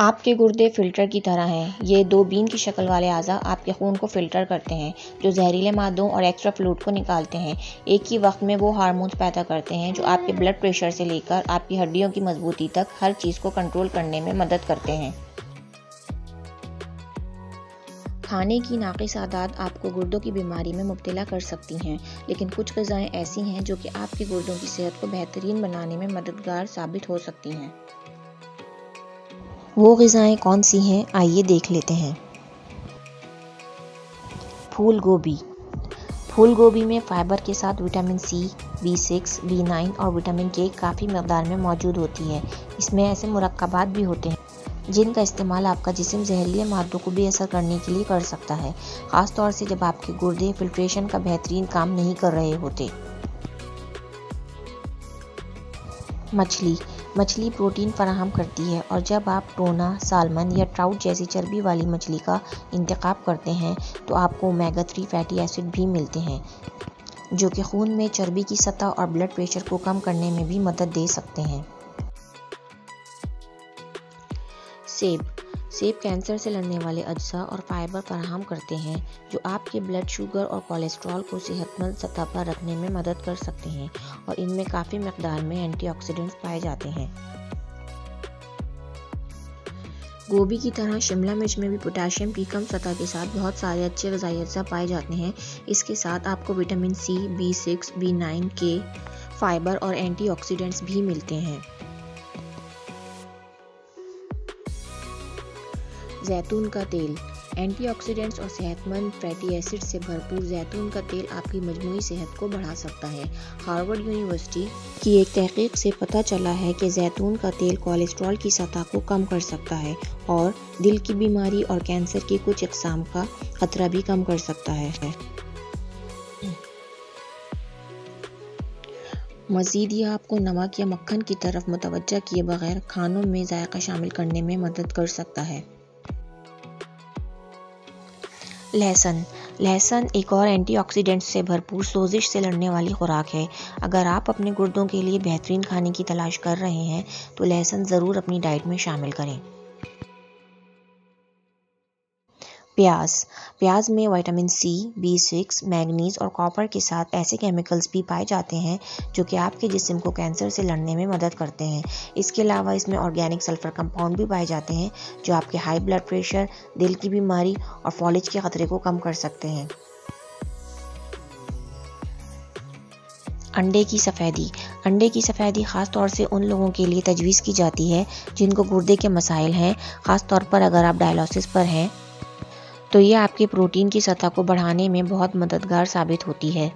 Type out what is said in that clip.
आपके गुर्दे फ़िल्टर की तरह हैं। ये दो बीन की शक्ल वाले अज़ा आपके खून को फ़िल्टर करते हैं, जो जहरीले मादों और एक्स्ट्रा फ्लूड को निकालते हैं। एक ही वक्त में वो हार्मोन्स पैदा करते हैं, जो आपके ब्लड प्रेशर से लेकर आपकी हड्डियों की मजबूती तक हर चीज़ को कंट्रोल करने में मदद करते हैं। खाने की नाकिस आदात आपको गुर्दों की बीमारी में मुब्तला कर सकती हैं, लेकिन कुछ गज़ाएँ ऐसी हैं जो कि आपके गुर्दों की सेहत को बेहतरीन बनाने में मददगार साबित हो सकती हैं। वो गज़ाएँ कौन सी हैं? आइए देख लेते हैं। फूल गोभी फूल गोभी में फाइबर के साथ vitamin C, B six, B nine और विटामिन के काफ़ी मकदार में मौजूद होती है। इसमें ऐसे मुरक्बात भी होते हैं, जिनका इस्तेमाल आपका जिसम, जहरीले मादों को भी असर करने के लिए कर सकता है ख़ास तौर से जब आपके गुर्दे फिल्ट्रेशन का बेहतरीन काम नहीं कर रहे होते। मछली। मछली प्रोटीन फराहम करती है और जब आप टोना, सालमन या ट्राउट जैसी चर्बी वाली मछली का इंतखब करते हैं तो आपको ओमेगा थ्री फैटी एसिड भी मिलते हैं, जो कि खून में चर्बी की सतह और ब्लड प्रेशर को कम करने में भी मदद दे सकते हैं। सेब सेब कैंसर से लड़ने वाले अज्जा और फाइबर फराहम करते हैं, जो आपके ब्लड शुगर और कोलेस्ट्रॉल को सेहतमंद सतह पर रखने में मदद कर सकते हैं और इनमें काफ़ी मकदार में एंटीऑक्सीडेंट्स पाए जाते हैं। गोभी की तरह शिमला मिर्च में भी पोटाशियम की कम सतह के साथ बहुत सारे अच्छे गजाई अज्जा पाए जाते हैं। इसके साथ आपको vitamin C, B six, B nine, K, fibre और एंटीऑक्सीडेंट्स भी मिलते हैं। जैतून का तेल। एंटीऑक्सीडेंट्स और सेहतमंद फैटी एसिड से भरपूर जैतून का तेल आपकी मजमू सेहत को बढ़ा सकता है। हार्वर्ड यूनिवर्सिटी की एक तहकीक से पता चला है कि जैतून का तेल कोलेस्ट्रॉल की सतह को कम कर सकता है और दिल की बीमारी और कैंसर की कुछ इकसाम का खतरा भी कम कर सकता है। मज़ीद यह आपको नमक या मक्खन की तरफ़ मुतवजह किए बगैर खानों में जायका शामिल करने में मदद कर सकता है। लहसुन। लहसन एक और एंटीऑक्सीडेंट से भरपूर सोजिश से लड़ने वाली खुराक है। अगर आप अपने गुर्दों के लिए बेहतरीन खाने की तलाश कर रहे हैं तो लहसन ज़रूर अपनी डाइट में शामिल करें। प्याज। प्याज में vitamin C, B six, manganese और कॉपर के साथ ऐसे केमिकल्स भी पाए जाते हैं जो कि आपके जिस्म को कैंसर से लड़ने में मदद करते हैं। इसके अलावा इसमें ऑर्गेनिक सल्फ़र कंपाउंड भी पाए जाते हैं जो आपके हाई ब्लड प्रेशर, दिल की बीमारी और फॉलेज के ख़तरे को कम कर सकते हैं। अंडे की सफ़ेदी। अंडे की सफ़ेदी ख़ास तौर से उन लोगों के लिए तजवीज़ की जाती है जिनको गुर्दे के मसाइल हैं। ख़ास तौर पर अगर आप डायलिसिस पर हैं तो ये आपके प्रोटीन की सतह को बढ़ाने में बहुत मददगार साबित होती है।